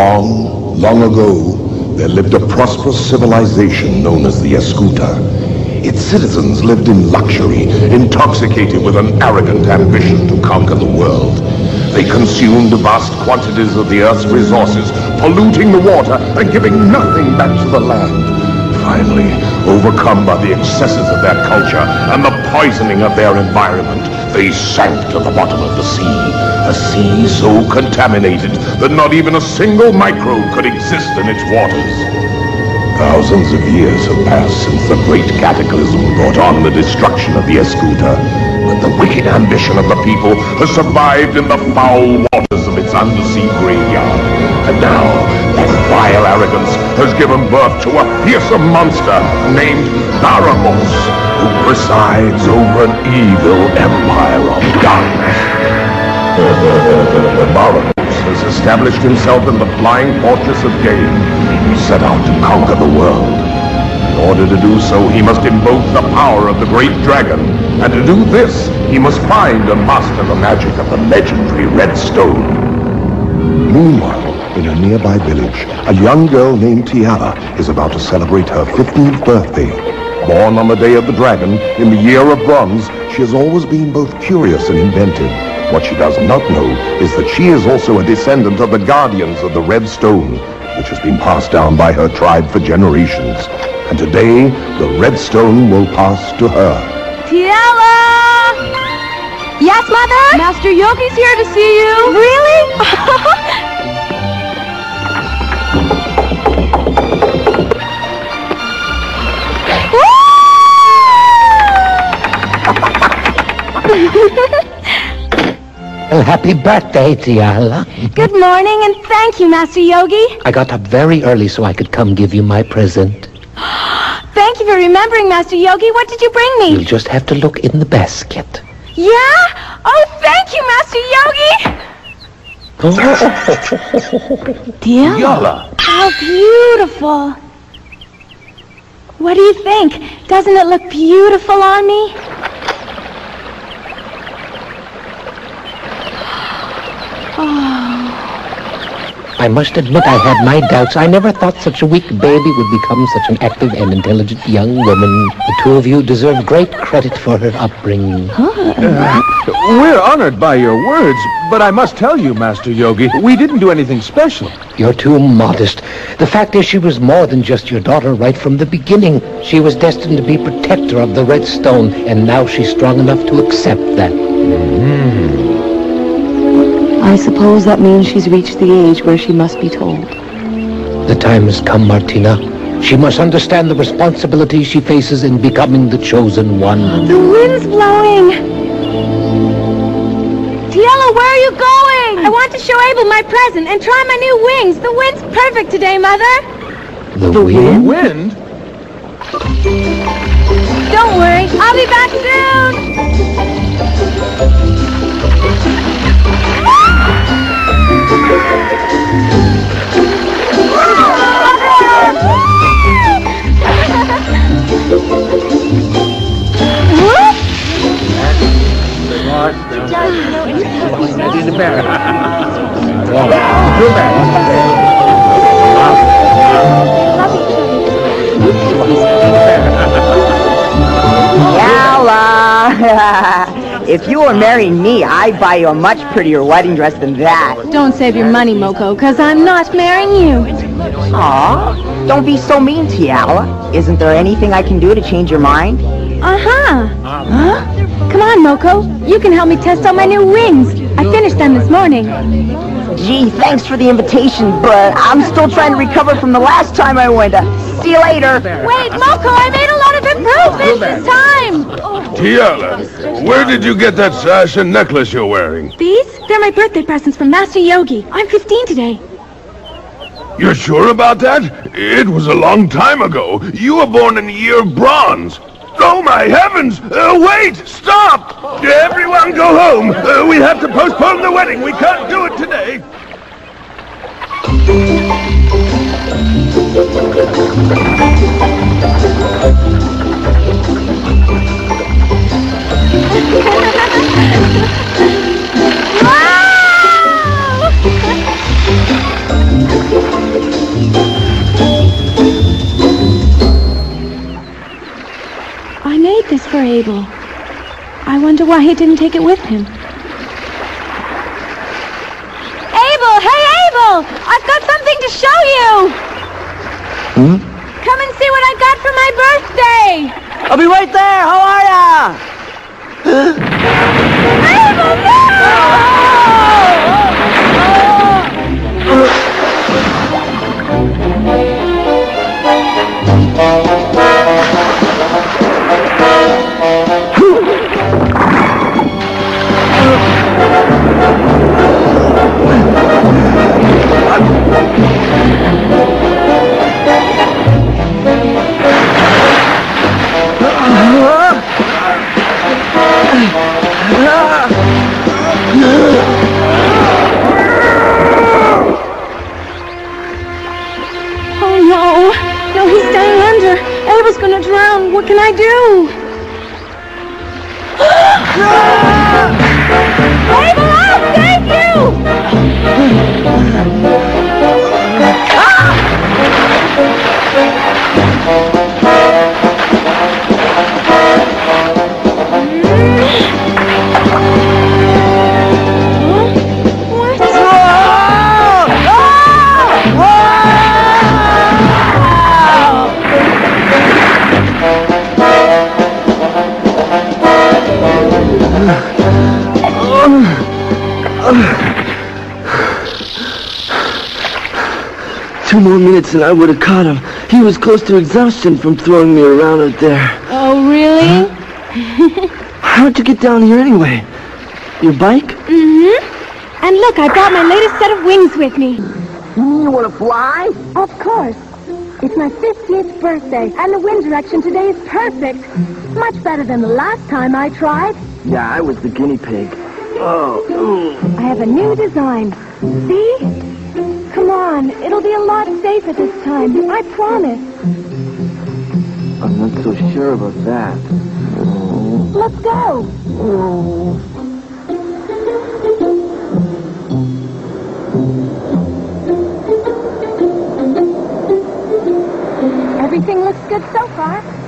Long, long ago, there lived a prosperous civilization known as the Escuta. Its citizens lived in luxury, intoxicated with an arrogant ambition to conquer the world. They consumed vast quantities of the Earth's resources, polluting the water and giving nothing back to the land. Finally, overcome by the excesses of their culture and the poisoning of their environment, they sank to the bottom of the sea. A sea so contaminated that not even a single microbe could exist in its waters. Thousands of years have passed since the great cataclysm brought on the destruction of the Escuta, but the wicked ambition of the people has survived in the foul waters of its undersea graveyard. And now, that vile arrogance has given birth to a fearsome monster named Baramos, who presides over an evil empire of darkness. Baramos has established himself in the flying fortress of game. He set out to conquer the world. In order to do so, he must invoke the power of the great dragon. And to do this, he must find and master the magic of the legendary Red Stone. Meanwhile, in a nearby village, a young girl named Tiara is about to celebrate her 15th birthday. Born on the day of the dragon, in the year of bronze, she has always been both curious and inventive. What she does not know is that she is also a descendant of the guardians of the Red Stone, which has been passed down by her tribe for generations. And today, the Red Stone will pass to her. Tiala! Yes, Mother? Master Yogi's here to see you. Really? Well, happy birthday, Tiala. Good morning, and thank you, Master Yogi. I got up very early so I could come give you my present. Thank you for remembering, Master Yogi. What did you bring me? You'll just have to look in the basket. Yeah? Oh, thank you, Master Yogi. Tiala. Yala! How beautiful. What do you think? Doesn't it look beautiful on me? I must admit I had my doubts. I never thought such a weak baby would become such an active and intelligent young woman. The two of you deserve great credit for her upbringing. We're honored by your words, but I must tell you, Master Yogi, we didn't do anything special. You're too modest. The fact is she was more than just your daughter right from the beginning. She was destined to be protector of the Red Stone, and now she's strong enough to accept that. Hmm. I suppose that means she's reached the age where she must be told. The time has come, Martina. She must understand the responsibility she faces in becoming the chosen one. The wind's blowing. Tiala, where are you going? I want to show Abel my present and try my new wings. The wind's perfect today, Mother. The, wind? Wind? Don't worry, I'll be back soon. if you were marrying me, I'd buy you a much prettier wedding dress than that. Don't save your money, Moko, because I'm not marrying you. Aw, don't be so mean, Tiala. Isn't there anything I can do to change your mind? Uh-huh. Huh? Come on, Moko. You can help me test out my new wings. I finished them this morning. Gee, thanks for the invitation, but I'm still trying to recover from the last time I went. Uh, see you later. Wait, Moko, I made a lot of improvements this time. Tiala, where did you get that sash and necklace you're wearing? These? They're my birthday presents from Master Yogi. I'm 15 today. You're sure about that? It was a long time ago. You were born in the year of bronze. Oh, my heavens! Uh, wait! Stop! Everyone go home! Uh, we have to postpone the wedding. We can't do it today. Wow! Abel. I wonder why he didn't take it with him. Abel! Hey, Abel! I've got something to show you! Hmm? Come and see what I got for my birthday! I'll be right there. How are ya? What can I do? Two more minutes and I would have caught him. He was close to exhaustion from throwing me around out there. Oh, really? How'd you get down here anyway? Your bike? Mm-hmm. And look, I brought my latest set of wings with me. You mean you want to fly? Of course. It's my 50th birthday, and the wind direction today is perfect. Much better than the last time I tried. Yeah, I was the guinea pig. Oh. I have a new design. See? It'll be a lot safer this time. I promise. I'm not so sure about that. Let's go. Everything looks good so far.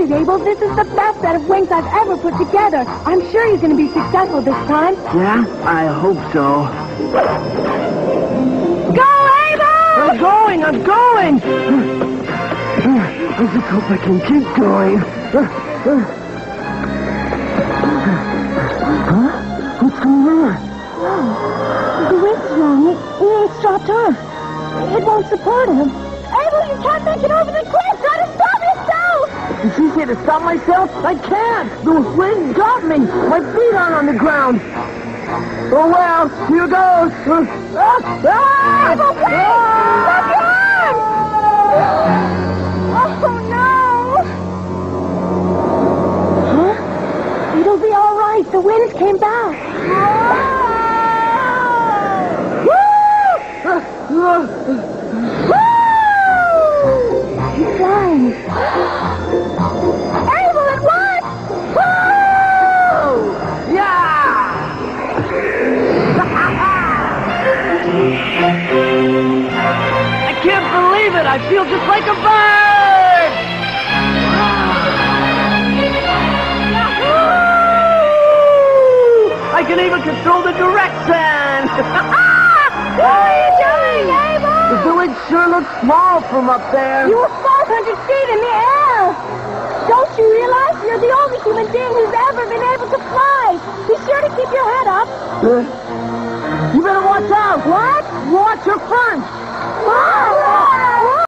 Excited, Abel. This is the best set of wings I've ever put together. I'm sure you're going to be successful this time. Yeah, I hope so. Go, Abel! I'm going, I'm going! I just hope I can keep going. Huh? What's going on? The wind's wrong. It, it ain't stopped off. It won't support him. Abel, you can't make it over the cliff. Did you say to stop myself? I can't! The wind got me! My feet aren't on the ground! Oh well, here goes! Ah, ah, arms! Oh, no! Huh? It'll be all right. The winds came back. Feel just like a bird! I can even control the direction! What are you doing, Abel? the village sure looks small from up there. You were 500 feet in the air. Don't you realize you're the only human being who's ever been able to fly? Be sure to keep your head up. You better watch out! What? Watch your front! Oh,